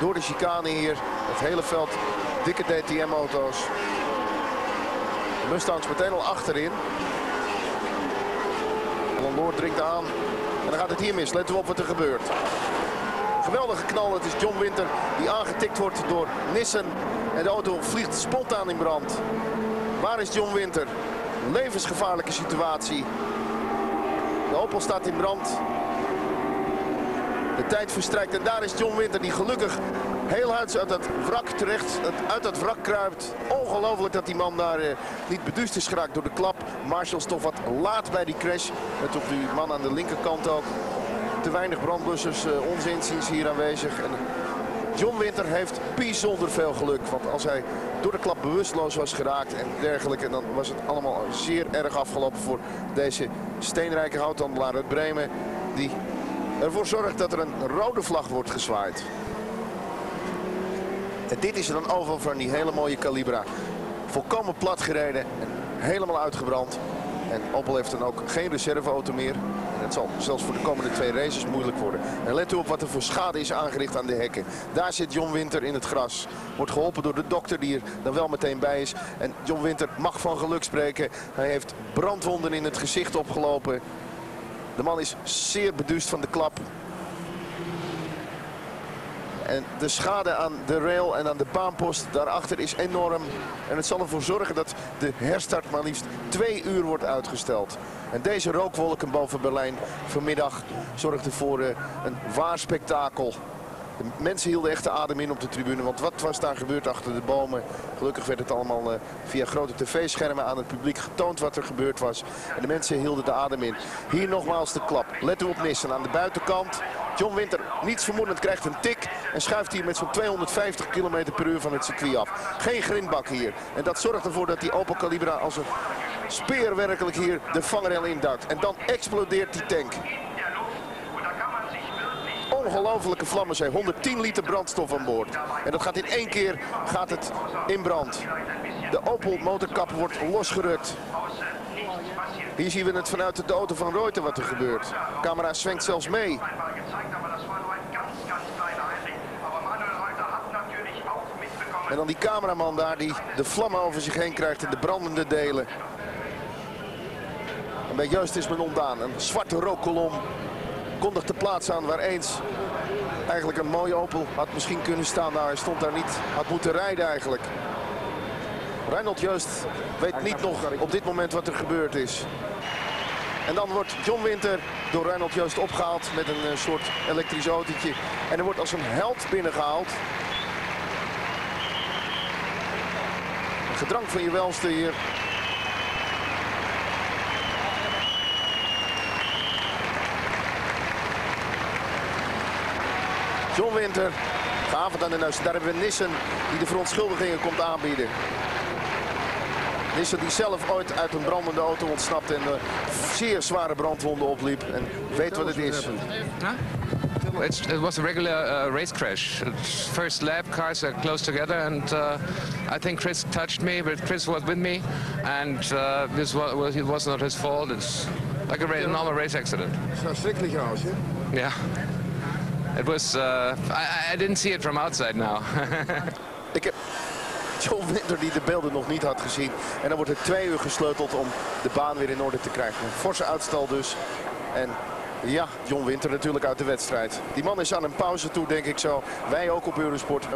door de chicane hier. Het hele veld, dikke DTM-auto's. Mustangs meteen al achterin. Loor dringt aan. En dan gaat het hier mis. Let op wat er gebeurt. Geweldige knal. Het is John Winter die aangetikt wordt door Nissen. En de auto vliegt spontaan in brand. Waar is John Winter? Levensgevaarlijke situatie. De Opel staat in brand. De tijd verstrijkt en daar is John Winter die gelukkig heel huids uit dat wrak terecht, uit dat wrak kruipt. Ongelooflijk dat die man daar eh, niet beduust is geraakt door de klap. Marshall toch wat laat bij die crash. Met op die man aan de linkerkant ook. Te weinig brandblussers, ons hier aanwezig. En John Winter heeft bijzonder veel geluk. Want als hij door de klap bewusteloos was geraakt en dergelijke... dan was het allemaal zeer erg afgelopen voor deze steenrijke houthandelaar uit Bremen. Die ervoor zorgt dat er een rode vlag wordt gezwaaid. En dit is dan oval van die hele mooie Calibra. Volkomen plat gereden en helemaal uitgebrand. En Opel heeft dan ook geen reserveauto meer. En het zal zelfs voor de komende twee races moeilijk worden. En let u op wat er voor schade is aangericht aan de hekken. Daar zit John Winter in het gras. Wordt geholpen door de dokter die er dan wel meteen bij is. En John Winter mag van geluk spreken. Hij heeft brandwonden in het gezicht opgelopen. De man is zeer beduust van de klap. En de schade aan de rail en aan de baanpost daarachter is enorm. En het zal ervoor zorgen dat de herstart maar liefst twee uur wordt uitgesteld. En deze rookwolken boven Berlijn vanmiddag zorgde voor eh, een waar spektakel. De mensen hielden echt de adem in op de tribune. Want wat was daar gebeurd achter de bomen? Gelukkig werd het allemaal uh, via grote tv-schermen aan het publiek getoond wat er gebeurd was. En de mensen hielden de adem in. Hier nogmaals de klap. Let u op missen aan de buitenkant. John Winter, niets vermoedend, krijgt een tik. En schuift hier met zo'n 250 km per uur van het circuit af. Geen grindbak hier. En dat zorgt ervoor dat die Opel Calibra als een speer werkelijk hier de vangrail induikt. En dan explodeert die tank ongelofelijke vlammen zijn. 110 liter brandstof aan boord. En dat gaat in één keer gaat het in brand. De Opel motorkap wordt losgerukt. Hier zien we het vanuit de auto van Reuter wat er gebeurt. De camera zwenkt zelfs mee. En dan die cameraman daar die de vlammen over zich heen krijgt in de brandende delen. En bij Juist is men ontdaan. Een zwarte rookkolom kondigt de plaats aan waar eens eigenlijk een mooie Opel had misschien kunnen staan. Nou, hij stond daar niet, had moeten rijden eigenlijk. Reinhold Joost weet niet nog op dit moment wat er gebeurd is. En dan wordt John Winter door Reinhold Joost opgehaald met een eh, soort elektrisch autootje. En hij wordt als een held binnengehaald. Een gedrang van je welste hier. John Winter, avond aan de neus. Daar hebben we Nissen die de verontschuldigingen komt aanbieden. Nissen die zelf ooit uit een brandende auto ontsnapte en uh, zeer zware brandwonden opliep. En weet wat het is. It's, it was a regular uh, race crash. First lap, cars are close together, and uh, I think Chris touched me, but Chris was with me, and uh, this was, it was not his fault. It's like a normal race accident. Verschrikkelijk trouwens, hè? Yeah. It was. Uh, I, I didn't see it from outside now. Ik heb John Winter die de beelden nog niet had gezien. En dan wordt er twee uur gesleuteld om de baan weer in orde te krijgen. Een forse uitstal dus. En ja, John Winter natuurlijk uit de wedstrijd. Die man is aan een pauze toe, denk ik zo. Wij ook op Eurosport.